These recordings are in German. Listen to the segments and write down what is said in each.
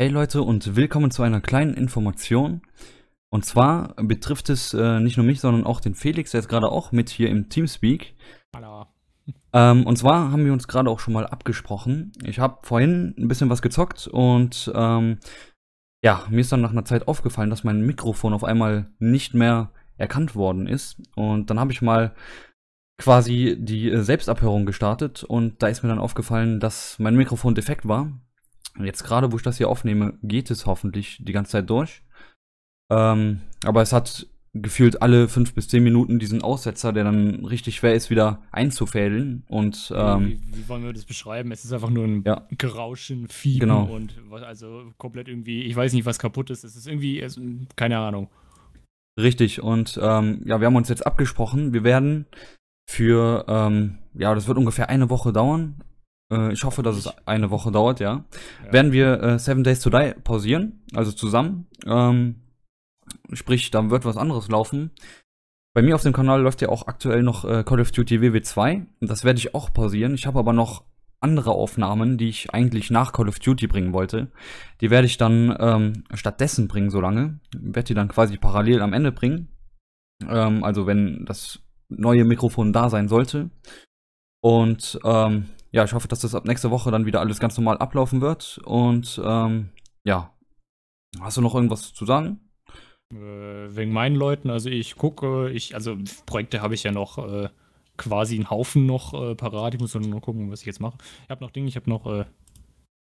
Hey Leute und willkommen zu einer kleinen Information. Und zwar betrifft es äh, nicht nur mich, sondern auch den Felix, der ist gerade auch mit hier im Teamspeak. Hallo. Ähm, und zwar haben wir uns gerade auch schon mal abgesprochen. Ich habe vorhin ein bisschen was gezockt und ähm, ja, mir ist dann nach einer Zeit aufgefallen, dass mein Mikrofon auf einmal nicht mehr erkannt worden ist. Und dann habe ich mal quasi die äh, Selbstabhörung gestartet und da ist mir dann aufgefallen, dass mein Mikrofon defekt war. Und jetzt gerade, wo ich das hier aufnehme, geht es hoffentlich die ganze Zeit durch. Ähm, aber es hat gefühlt alle fünf bis zehn Minuten diesen Aussetzer, der dann richtig schwer ist, wieder einzufädeln. Und ähm, wie, wie, wollen wir das beschreiben? Es ist einfach nur ein ja. Gerauschen, Fiepen Genau. und was, also komplett irgendwie, ich weiß nicht, was kaputt ist. Es ist irgendwie, es, keine Ahnung. richtig. Und ähm, ja, wir haben uns jetzt abgesprochen. Wir werden für, ähm, ja, das wird ungefähr eine Woche dauern. Äh, ich hoffe, dass es eine Woche dauert, ja. Ja. Werden wir äh, Seven Days to Die pausieren, also zusammen. Ähm, sprich, da wird was anderes laufen. Bei mir auf dem Kanal läuft ja auch aktuell noch äh, Call of Duty WW2. Und Das werde ich auch pausieren. Ich habe aber noch andere Aufnahmen, die ich eigentlich nach Call of Duty bringen wollte. Die werde ich dann ähm, stattdessen bringen, so lange. Werde die dann quasi parallel am Ende bringen. Ähm, also wenn das neue Mikrofon da sein sollte. Und ähm, ja, ich hoffe, dass das ab nächste Woche dann wieder alles ganz normal ablaufen wird. Und ähm, ja, hast du noch irgendwas zu sagen? Äh, wegen meinen Leuten, also ich gucke, ich, also Projekte habe ich ja noch äh, quasi einen Haufen noch äh, parat. Ich muss nur noch gucken, was ich jetzt mache. Ich habe noch Dinge, ich habe noch, äh,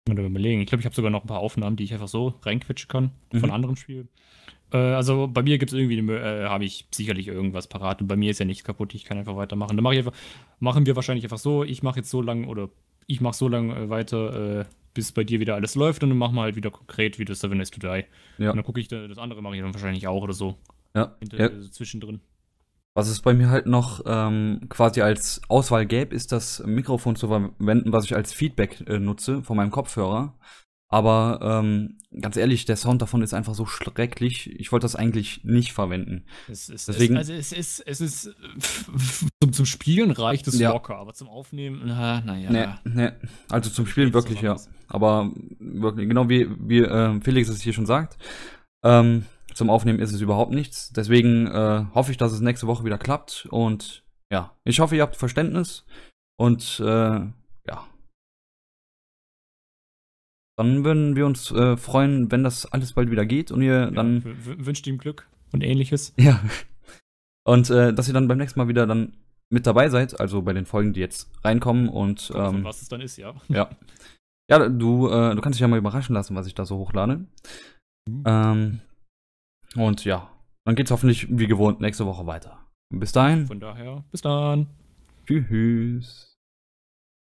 ich überlegen, ich glaube, ich habe sogar noch ein paar Aufnahmen, die ich einfach so reinquetschen kann von Mhm. anderen Spielen. Äh, also bei mir gibt es irgendwie, äh, habe ich sicherlich irgendwas parat und bei mir ist ja nichts kaputt, ich kann einfach weitermachen. Dann mache ich einfach, machen wir wahrscheinlich einfach so, ich mache jetzt so lange oder ich mache so lange äh, weiter, äh, bis bei dir wieder alles läuft und dann machen wir halt wieder konkret wieder Seven Days to Die. Ja. Und dann gucke ich, da- das andere mache ich dann wahrscheinlich auch oder so. Ja. Hinter, ja. äh, zwischendrin. Was es bei mir halt noch ähm, quasi als Auswahl gäbe, ist das Mikrofon zu verwenden, was ich als Feedback äh, nutze von meinem Kopfhörer. Aber ähm, ganz ehrlich, der Sound davon ist einfach so schrecklich. Ich wollte das eigentlich nicht verwenden. Es ist, Deswegen- es, also es ist, es ist, zum, zum Spielen reicht es Ja. locker, aber zum Aufnehmen, na, naja. Nee, nee. Also zum Spielen wirklich, ja. Aber wirklich, genau wie, wie äh, Felix es hier schon sagt, ähm, zum Aufnehmen ist es überhaupt nichts. Deswegen äh, hoffe ich, dass es nächste Woche wieder klappt. Und ja, ich hoffe, ihr habt Verständnis. Und äh, ja. Dann würden wir uns äh, freuen, wenn das alles bald wieder geht und ihr dann. ja, w- wünscht ihm Glück und ähnliches. Ja. Und äh, dass ihr dann beim nächsten Mal wieder dann mit dabei seid, also bei den Folgen, die jetzt reinkommen und ähm, was es dann ist, ja. ja. Ja, du, äh, du kannst dich ja mal überraschen lassen, was ich da so hochlade. Mhm. Ähm, und ja, dann geht's hoffentlich wie gewohnt nächste Woche weiter. Bis dahin. Von daher, bis dann. Tschüss.